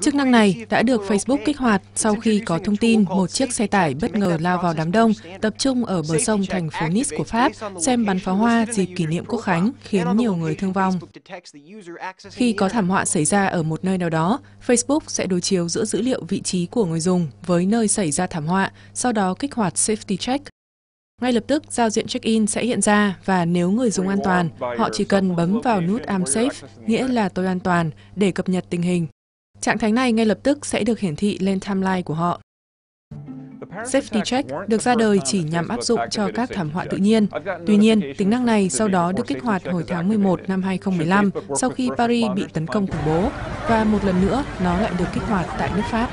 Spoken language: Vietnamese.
Chức năng này đã được Facebook kích hoạt sau khi có thông tin một chiếc xe tải bất ngờ lao vào đám đông tập trung ở bờ sông thành phố Nice của Pháp xem bắn pháo hoa dịp kỷ niệm quốc khánh khiến nhiều người thương vong. Khi có thảm họa xảy ra ở một nơi nào đó, Facebook sẽ đối chiếu giữa dữ liệu vị trí của người dùng với nơi xảy ra thảm họa, sau đó kích hoạt Safety Check ngay lập tức, giao diện check-in sẽ hiện ra và nếu người dùng an toàn, họ chỉ cần bấm vào nút I'm safe, nghĩa là tôi an toàn, để cập nhật tình hình. Trạng thái này ngay lập tức sẽ được hiển thị lên timeline của họ. Safety Check được ra đời chỉ nhằm áp dụng cho các thảm họa tự nhiên. Tuy nhiên, tính năng này sau đó được kích hoạt hồi tháng 11 năm 2015 sau khi Paris bị tấn công khủng bố và một lần nữa nó lại được kích hoạt tại nước Pháp.